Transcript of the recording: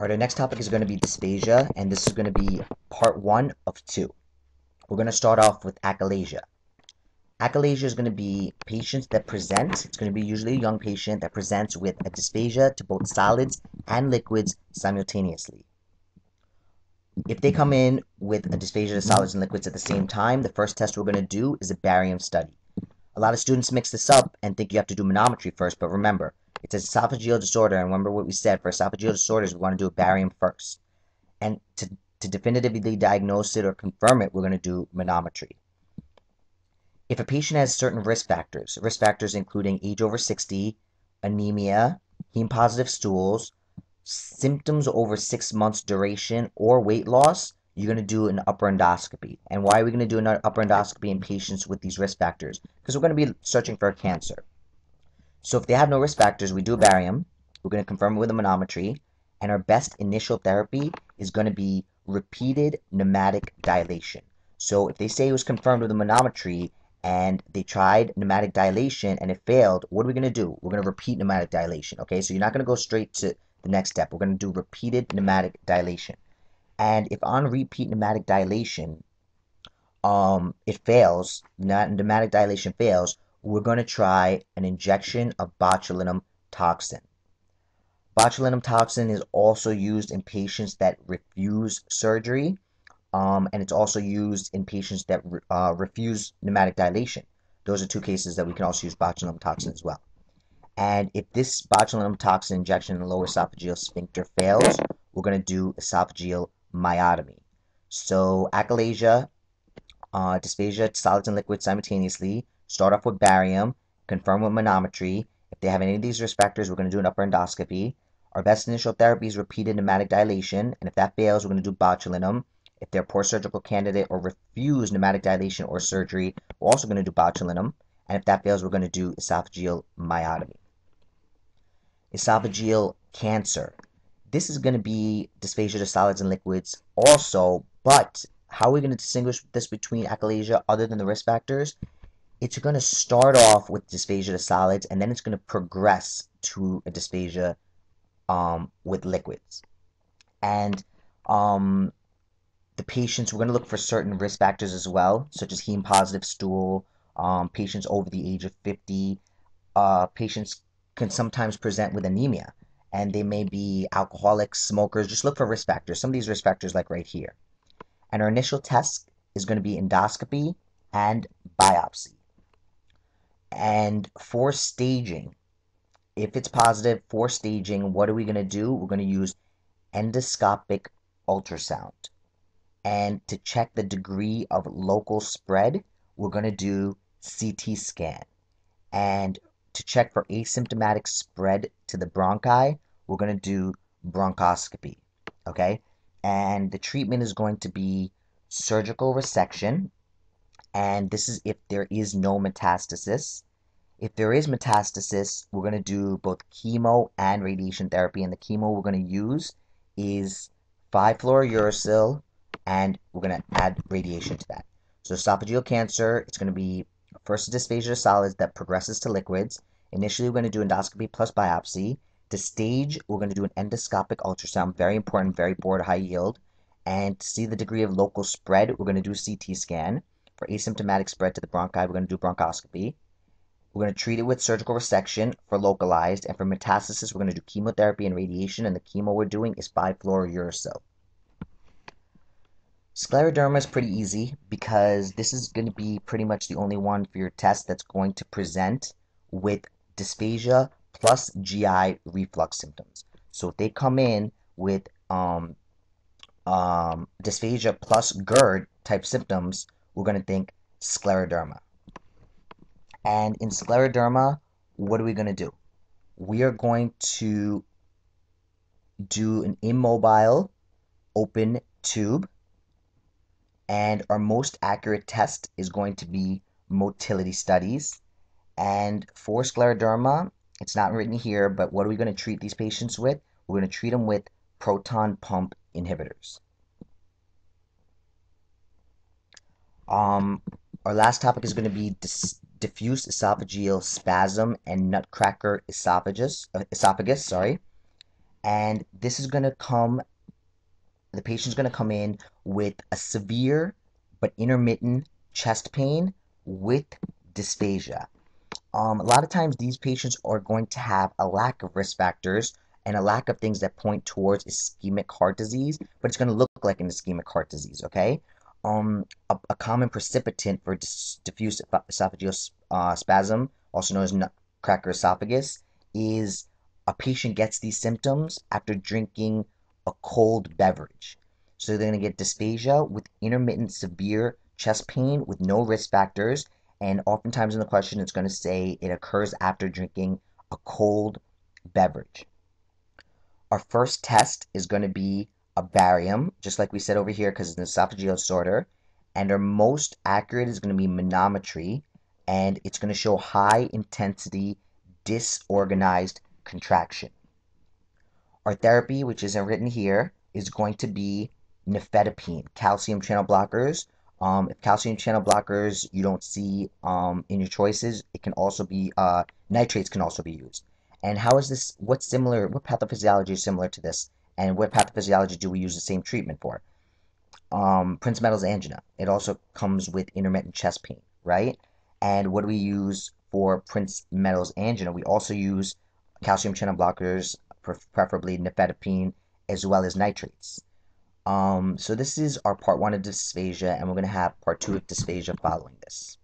All right, our next topic is going to be dysphagia, and this is going to be part one of two. We're going to start off with achalasia. Achalasia is going to be patients that present, it's going to be usually a young patient that presents with a dysphagia to both solids and liquids simultaneously. If they come in with a dysphagia to solids and liquids at the same time, the first test we're going to do is a barium study. A lot of students mix this up and think you have to do manometry first, but remember, it's an esophageal disorder, and remember what we said, for esophageal disorders, we want to do a barium first. And to, to definitively diagnose it or confirm it, we're going to do manometry. If a patient has certain risk factors, risk factors including age over 60, anemia, heme positive stools, symptoms over six months duration, or weight loss, you're going to do an upper endoscopy. And why are we going to do an upper endoscopy in patients with these risk factors? Because we're going to be searching for a cancer. So if they have no risk factors, we do a barium. We're going to confirm it with a manometry. And our best initial therapy is going to be repeated pneumatic dilation. So if they say it was confirmed with a manometry and they tried pneumatic dilation and it failed, what are we going to do? We're going to repeat pneumatic dilation. Okay, so you're not going to go straight to the next step. We're going to do repeated pneumatic dilation. And if on repeat pneumatic dilation, um, it fails, pneumatic dilation fails, we're going to try an injection of botulinum toxin. Botulinum toxin is also used in patients that refuse surgery, um, and it's also used in patients that uh, refuse pneumatic dilation. Those are two cases that we can also use botulinum toxin as well. And if this botulinum toxin injection in the lower esophageal sphincter fails, we're going to do esophageal myotomy. So achalasia, uh, dysphagia, solids and liquids simultaneously. Start off with barium, confirm with manometry. If they have any of these risk factors, we're going to do an upper endoscopy. Our best initial therapy is repeated pneumatic dilation, and if that fails, we're going to do botulinum. If they're poor surgical candidate or refuse pneumatic dilation or surgery, we're also going to do botulinum. And if that fails, we're going to do esophageal myotomy. Esophageal cancer this is going to be dysphagia to solids and liquids also, but how are we going to distinguish this between achalasia other than the risk factors? It's going to start off with dysphagia to solids, and then it's going to progress to a dysphagia um, with liquids. And um, the patients, we're going to look for certain risk factors as well, such as heme positive stool, um, patients over the age of 50. Uh, patients can sometimes present with anemia and they may be alcoholics, smokers. Just look for risk factors. Some of these risk factors, like right here. And our initial test is going to be endoscopy and biopsy. And for staging, if it's positive for staging, what are we going to do? We're going to use endoscopic ultrasound. And to check the degree of local spread, we're going to do CT scan. And to check for asymptomatic spread to the bronchi, we're going to do bronchoscopy. Okay? And the treatment is going to be surgical resection. And this is if there is no metastasis. If there is metastasis, we're going to do both chemo and radiation therapy. And the chemo we're going to use is 5-fluorouracil, and we're going to add radiation to that. So esophageal cancer, it's going to be First, a dysphagia solids that progresses to liquids. Initially, we're going to do endoscopy plus biopsy. To stage, we're going to do an endoscopic ultrasound, very important, very broad, high yield. And to see the degree of local spread, we're going to do CT scan. For asymptomatic spread to the bronchi, we're going to do bronchoscopy. We're going to treat it with surgical resection for localized, and for metastasis, we're going to do chemotherapy and radiation, and the chemo we're doing is 5-fluorouracil. Scleroderma is pretty easy because this is going to be pretty much the only one for your test that's going to present with dysphagia plus GI reflux symptoms. So if they come in with um, um, dysphagia plus GERD type symptoms, we're going to think scleroderma. And in scleroderma, what are we going to do? We are going to do an immobile open tube and our most accurate test is going to be motility studies. And for scleroderma, it's not written here, but what are we going to treat these patients with? We're going to treat them with proton pump inhibitors. Um, our last topic is going to be diffuse esophageal spasm and nutcracker esophagus. Uh, esophagus, sorry. and this is going to come, the patient's going to come in with a severe but intermittent chest pain with dysphagia. Um, a lot of times these patients are going to have a lack of risk factors and a lack of things that point towards ischemic heart disease, but it's going to look like an ischemic heart disease, okay? Um, a, a common precipitant for diffuse esophageal uh, spasm, also known as nutcracker esophagus, is a patient gets these symptoms after drinking a cold beverage. So they're going to get dysphagia with intermittent severe chest pain with no risk factors. And oftentimes in the question, it's going to say it occurs after drinking a cold beverage. Our first test is going to be a barium, just like we said over here, because it's an esophageal disorder. And our most accurate is going to be manometry, and it's going to show high intensity disorganized contraction. Our therapy, which isn't written here, is going to be nifedipine, calcium channel blockers. Um, if calcium channel blockers you don't see um, in your choices, it can also be uh, nitrates can also be used. And how is this? What's similar? What pathophysiology is similar to this? And what pathophysiology do we use the same treatment for? Um, Prinzmetal's angina. It also comes with intermittent chest pain, right? And what do we use for Prinzmetal's angina? We also use calcium channel blockers, preferably nifedipine, as well as nitrates. Um, so this is our part one of dysphagia, and we're going to have part two of dysphagia following this.